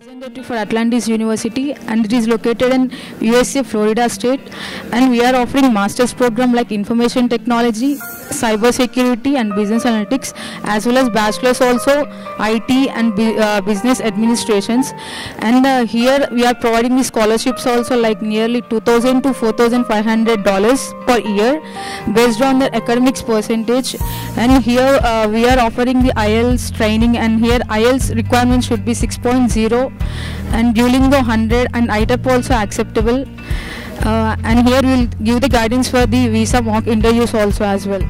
representative for Atlantis University and it is located in USA Florida state. And we are offering masters program like information technology cyber security and business analytics as well as bachelors also IT and uh, business administrations. And uh, here we are providing the scholarships also like nearly 2000 to 4500 dollars per year based on the academics percentage. And here uh, we are offering the IELTS training and here IELTS requirement should be 6.0 and Duolingo 100 and ITEP also acceptable uh, and here we will give the guidance for the visa mock interviews also as well.